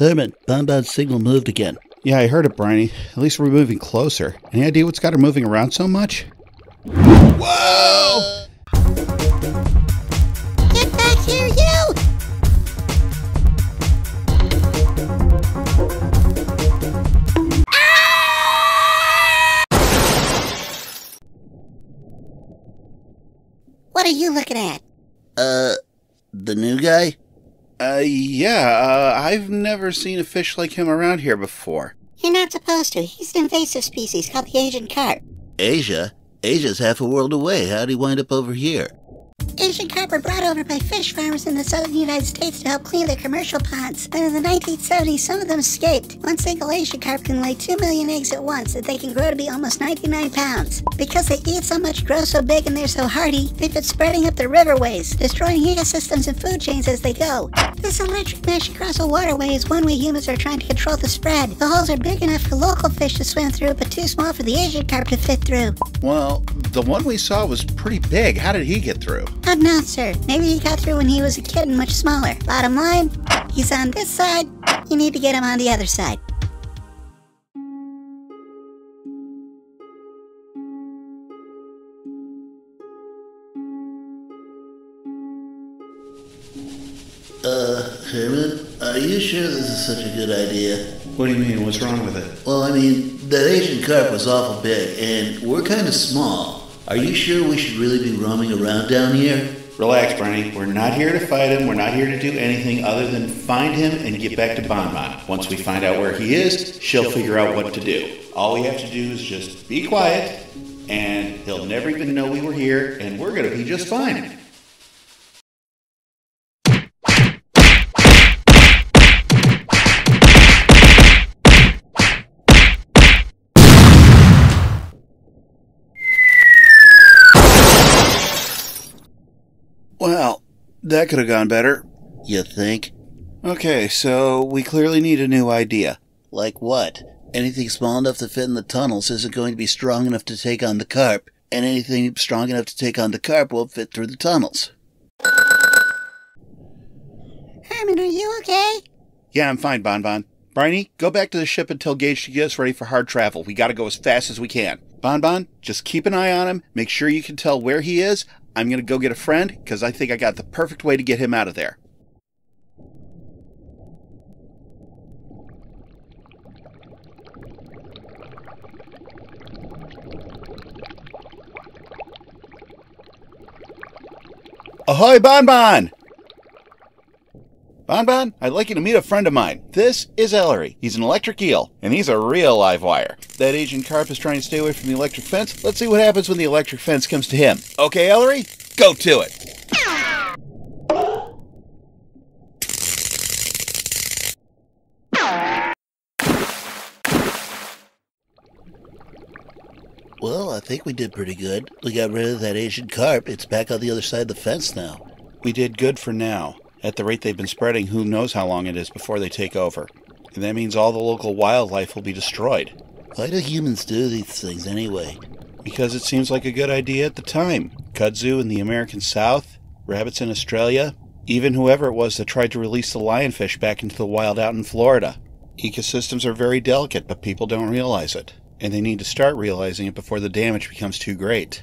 Herman, Bonbon's signal moved again. Yeah, I heard it, Briny. At least we're moving closer. Any idea what's got her moving around so much? Whoa! Get back here, you! What are you looking at? Uh, the new guy? Uh, yeah, uh, I've never seen a fish like him around here before. You're not supposed to. He's an invasive species called the Asian carp. Asia? Asia's half a world away. How'd he wind up over here? Asian carp were brought over by fish farmers in the southern United States to help clean their commercial ponds. But in the 1970s, some of them escaped. One single Asian carp can lay 2 million eggs at once that they can grow to be almost 99 pounds. Because they eat so much, grow so big, and they're so hardy, they've been spreading up the riverways, destroying ecosystems and food chains as they go. This electric mesh across a waterway is one way humans are trying to control the spread. The holes are big enough for local fish to swim through, but too small for the Asian carp to fit through. Well, the one we saw was pretty big. How did he get through? I'm not, sir. Maybe he got through when he was a kid and much smaller. Bottom line, he's on this side. You need to get him on the other side. Uh, Herman, are you sure this is such a good idea? What do you mean? What's wrong with it? Well, I mean, that Asian carp was awful big, and we're kind of small. Are you sure we should really be roaming around down here? Relax, Briny. We're not here to fight him. We're not here to do anything other than find him and get back to Bonbon. Once we find out where he is, she'll figure out what to do. All we have to do is just be quiet, and he'll never even know we were here, and we're going to be just fine. Well, that could have gone better. You think? Okay, so we clearly need a new idea. Like what? Anything small enough to fit in the tunnels isn't going to be strong enough to take on the carp, and anything strong enough to take on the carp won't fit through the tunnels. Herman, are you okay? Yeah, I'm fine, Bonbon. Briny, go back to the ship and tell Gage to get us ready for hard travel. We gotta go as fast as we can. Bonbon, just keep an eye on him. Make sure you can tell where he is. I'm gonna go get a friend, because I think I got the perfect way to get him out of there. Ahoy, Bonbon! Bonbon, I'd like you to meet a friend of mine. This is Ellery. He's an electric eel, and he's a real live wire. That Asian carp is trying to stay away from the electric fence. Let's see what happens when the electric fence comes to him. Okay, Ellery? Go to it! Well, I think we did pretty good. We got rid of that Asian carp. It's back on the other side of the fence now. We did good for now. At the rate they've been spreading, who knows how long it is before they take over. And that means all the local wildlife will be destroyed. Why do humans do these things anyway? Because it seems like a good idea at the time. Kudzu in the American South, rabbits in Australia, even whoever it was that tried to release the lionfish back into the wild out in Florida. Ecosystems are very delicate, but people don't realize it. And they need to start realizing it before the damage becomes too great.